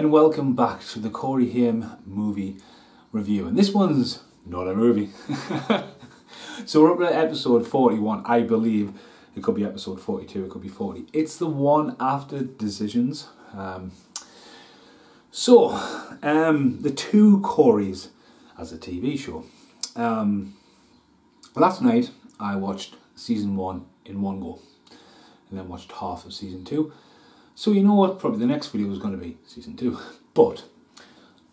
and welcome back to the Corey Haim movie review. And this one's not a movie. so we're up to episode 41, I believe. It could be episode 42, it could be 40. It's the one after Decisions. Um, so, um, the two Coreys as a TV show. Um, last night I watched season one in one go and then watched half of season two. So you know what? Probably the next video is going to be season two. But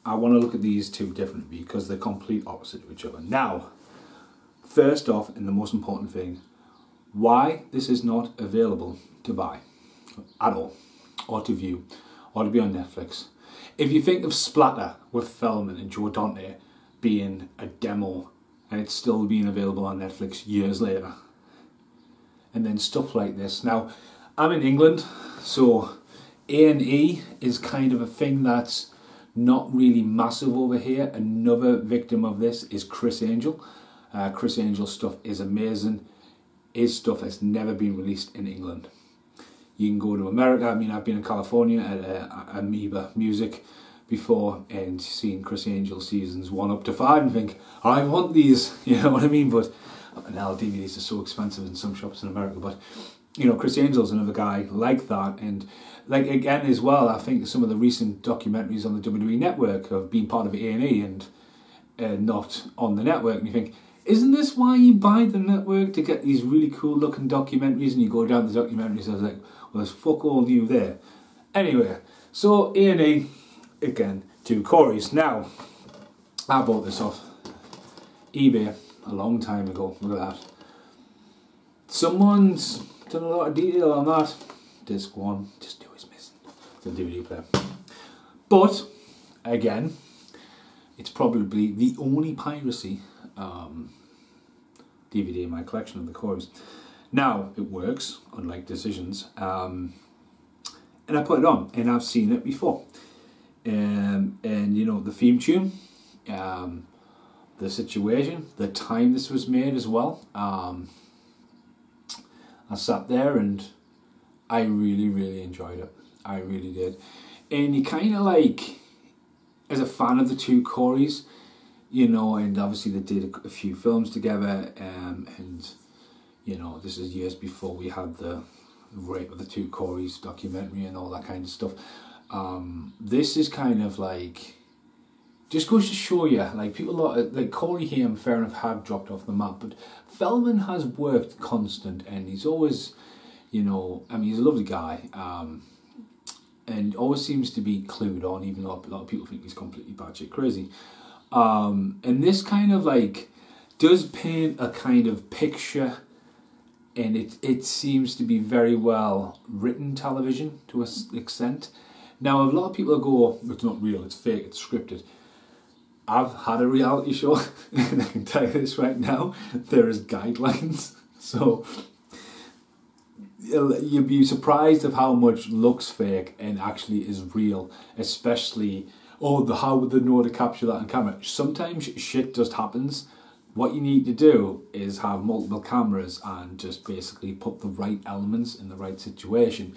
I want to look at these two differently because they're complete opposite of each other. Now, first off, and the most important thing, why this is not available to buy at all, or to view, or to be on Netflix. If you think of Splatter with Feldman and Joe Dante being a demo and it's still being available on Netflix years later, and then stuff like this. Now, I'm in England, so A&E is kind of a thing that's not really massive over here. Another victim of this is Criss Angel. Uh, Criss Angel's stuff is amazing. His stuff has never been released in England. You can go to America. I mean, I've been in California at uh, Amoeba Music before and seen Criss Angel seasons one up to five and think, I want these. You know what I mean? But now DVDs are so expensive in some shops in America. But you know, Criss Angel's another guy like that. And like again as well, I think some of the recent documentaries on the WWE network have been part of A&E and uh, not on the network. And you think, isn't this why you buy the network to get these really cool looking documentaries? And you go down the documentaries, I was like, well, there's fuck all new there. Anyway, so A&E, again, two Coreys. Now, I bought this off eBay a long time ago. Look at that. Someone's done a lot of detail on that. Disc one, disc two is missing. The DVD player. But again, it's probably the only piracy um, DVD in my collection of the Coreys. Now it works, unlike Decisions, um, and I put it on, and I've seen it before. Um, and you know the theme tune, um, the situation, the time this was made as well. I sat there and I really, really enjoyed it. I really did. And you kind of like, as a fan of the two Coreys, you know, and obviously they did a, a few films together, um, and you know, this is years before we had the rape of the two Coreys documentary and all that kind of stuff. Um, this is kind of like just goes to show you, like people like, like Corey Haim, fair enough, have dropped off the map, but Feldman has worked constant, and he's always, you know, I mean, he's a lovely guy, um, and always seems to be clued on, even though a lot of people think he's completely batshit crazy. Um, and this kind of like does paint a kind of picture, and it it seems to be very well written television to an extent. Now, a lot of people go, it's not real, it's fake, it's scripted I've had a reality show, and I can tell you this right now, there is guidelines. So you'd be surprised of how much looks fake and actually is real, especially oh the how would they know to capture that on camera? Sometimes shit just happens. What you need to do is have multiple cameras and just basically put the right elements in the right situation,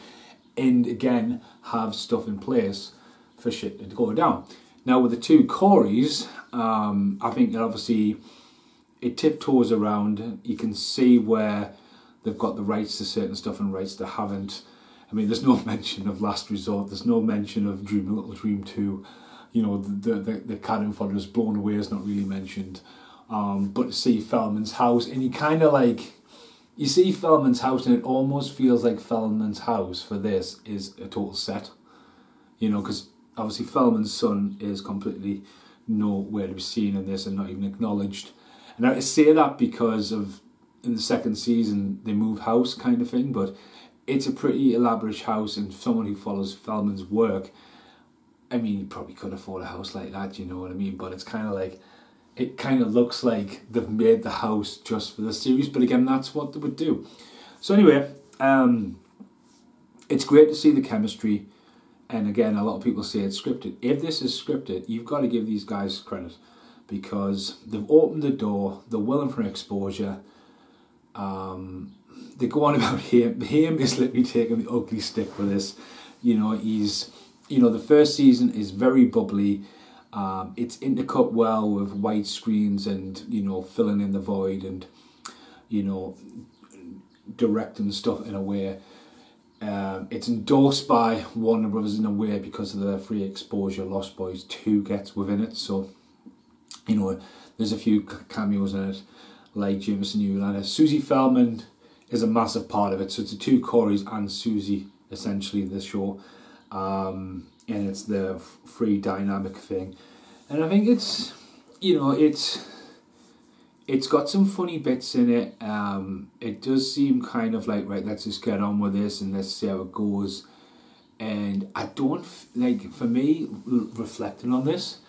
and again have stuff in place for shit to go down. Now with the two Coreys, um, I think obviously it tiptoes around. You can see where they've got the rights to certain stuff and rights they haven't. I mean, there's no mention of Last Resort. There's no mention of Dream a Little Dream Two. You know, the the, the cannon fodder is blown away is not really mentioned. Um, but to see Feldman's house, and you kind of like, you see Feldman's house, and it almost feels like Feldman's house for this is a total set. You know, because obviously Feldman's son is completely nowhere to be seen in this and not even acknowledged. And I say that because of in the second season they move house kind of thing, but it's a pretty elaborate house and someone who follows Feldman's work, I mean, you probably could afford a house like that, you know what I mean? But it's kind of like, it kind of looks like they've made the house just for the series, but again, that's what they would do. So anyway, um, it's great to see the chemistry and again, a lot of people say it's scripted. If this is scripted, you've got to give these guys credit because they've opened the door, they're willing for exposure. Um, they go on about him. Haim is literally taking the ugly stick for this. You know, he's you know, the first season is very bubbly. Um, it's intercut well with white screens and you know filling in the void and you know directing stuff in a way. Um, it's endorsed by Warner Brothers in a way because of the free exposure Lost Boys 2 gets within it. So, you know, there's a few cameos in it, like Jamison Newlander. Susie Feldman is a massive part of it. So it's the two Coreys and Susie, essentially, the show. Um, and it's the free dynamic thing. And I think it's, you know, it's it's got some funny bits in it. Um, it does seem kind of like right. Let's just get on with this and let's see how it goes. And I don't like for me reflecting on this.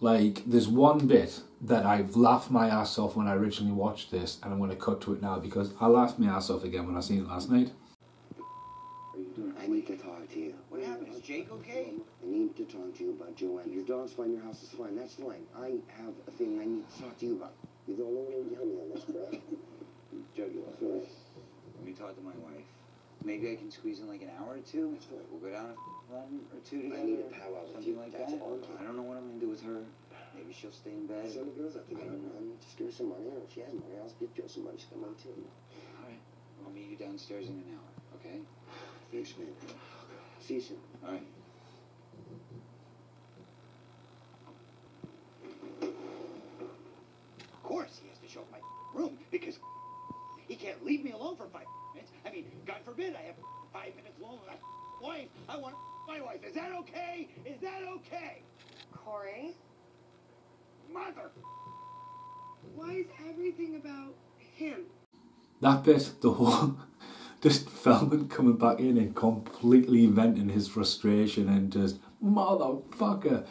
Like there's one bit that I've laughed my ass off when I originally watched this, and I'm going to cut to it now because I laughed my ass off again when I seen it last night. I need to talk to you. What happened? Is Jake okay? I need to talk to you about Joanne. Your dog's fine, your house is fine. That's fine. I have a thing I need to talk to you about. The only one who can on this? Joe, you want Let me talk to my wife. Maybe I can squeeze in like an hour or two. That's fine. We'll go down a run or two I need a powwow with Something you. like That's that. all. I don't know what I'm gonna do with her. Maybe she'll stay in bed. The girls up I together, don't know. Just give her some money. And if she has money, I'll get Joe some money. She's got money too. All right. I'll meet you downstairs in an hour. Okay. Thanks, man. See you soon. All right. Course he has to show up my room because he can't leave me alone for five minutes. I mean, God forbid I have five minutes alone with my wife. I want my wife. Is that okay? Is that okay? Corey, Mother. why is everything about him? That bit, the whole, just Feldman coming back in and completely venting his frustration and just motherfucker.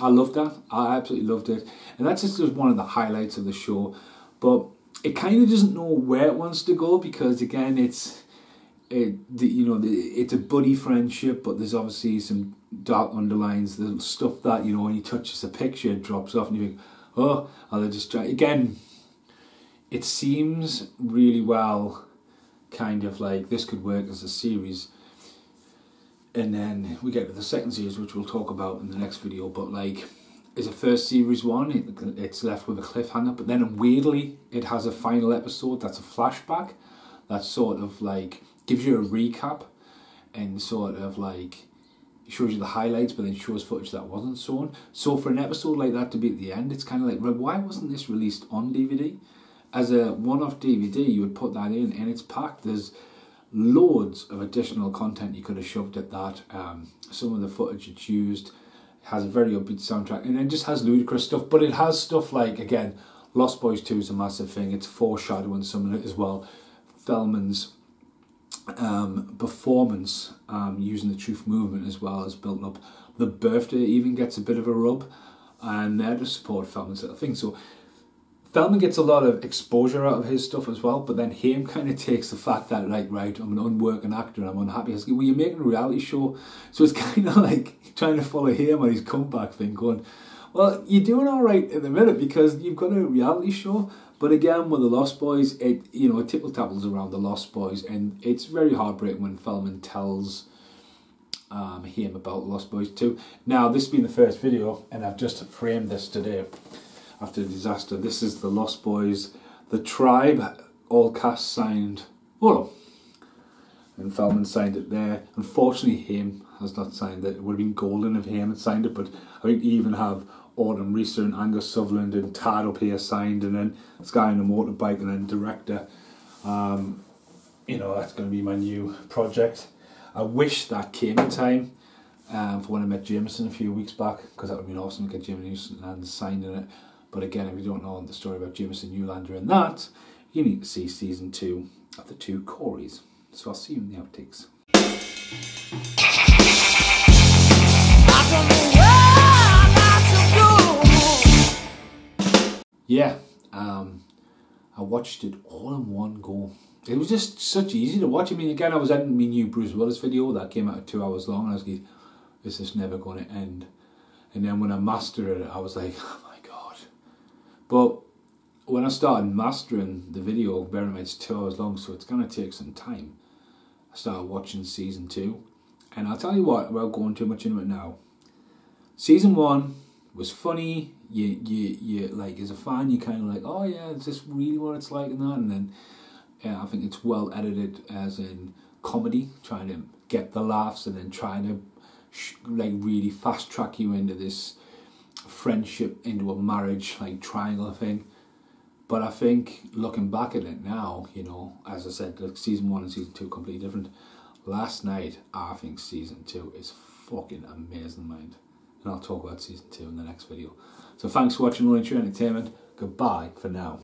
I loved that. I absolutely loved it, and that's just one of the highlights of the show. But it kind of doesn't know where it wants to go because again, it's it the, you know the, it's a buddy friendship, but there's obviously some dark underlines. The stuff that you know when he touches a picture, it drops off, and you think, oh, are they just try again? It seems really well, kind of like this could work as a series. And then we get to the second series, which we'll talk about in the next video. But like, is a first series one, it, it's left with a cliffhanger. But then weirdly, it has a final episode that's a flashback. That sort of like gives you a recap, and sort of like shows you the highlights, but then shows footage that wasn't shown. So for an episode like that to be at the end, it's kind of like, why wasn't this released on DVD? As a one-off DVD, you would put that in, and it's packed. There's loads of additional content you could have shoved at that. Um, some of the footage it's used has a very upbeat soundtrack, and it just has ludicrous stuff. But it has stuff like again, Lost Boys Two is a massive thing. It's foreshadowing some of it as well. Feldman's um, performance um, using the truth movement as well as built up. The birthday even gets a bit of a rub, and there to support Feldman's little thing. So Feldman gets a lot of exposure out of his stuff as well, but then Haim kind of takes the fact that like right, I'm an unworking actor and I'm unhappy. Like, well, you're making a reality show, so it's kind of like trying to follow him on his comeback thing, going, well, you're doing all right in the minute because you've got a reality show. But again, with the Lost Boys, it you know it tipple tapples around the Lost Boys, and it's very heartbreaking when Feldman tells um, Haim about Lost Boys Two. Now, this being the first video, and I've just framed this today after the disaster. This is the Lost Boys, the tribe, all cast signed. Oh, and Feldman signed it there. Unfortunately, Haim has not signed it. It would have been golden if Haim had signed it, but I think even have Autumn Reeser and Angus Sutherland and Tad up here signed, and then Sky on a motorbike, and then director. Um, you know, that's going to be my new project. I wish that came in time um, for when I met Jamison a few weeks back, because that would have been awesome to get Jamison and signed in it. But again, if you don't know the story about Jamison Newlander and that, you need to see season two of the two Coreys. So I'll see you in the outtakes. Yeah, um, I watched it all in one go. It was just such easy to watch. I mean, again, I was editing my new Bruce Willis video that came out two hours long, and I was like, "This is never going to end." And then when I mastered it, I was like! But when I started mastering the video, bearing in mind it's two hours long, so it's gonna take some time. I started watching season two, And I'll tell you what, without going too much into it now, season one was funny. You, you, you like as a fan, you kind of like, oh yeah, is this really what it's like and that? And then yeah, I think it's well edited as in comedy, trying to get the laughs and then trying to like really fast track you into this friendship, into a marriage, like triangle thing. But I think looking back at it now, you know, as I said, like season one and season two completely different. Last night, I think season two is fucking amazing, mind. And I'll talk about season two in the next video. So thanks for watching Tree Entertainment. Goodbye for now.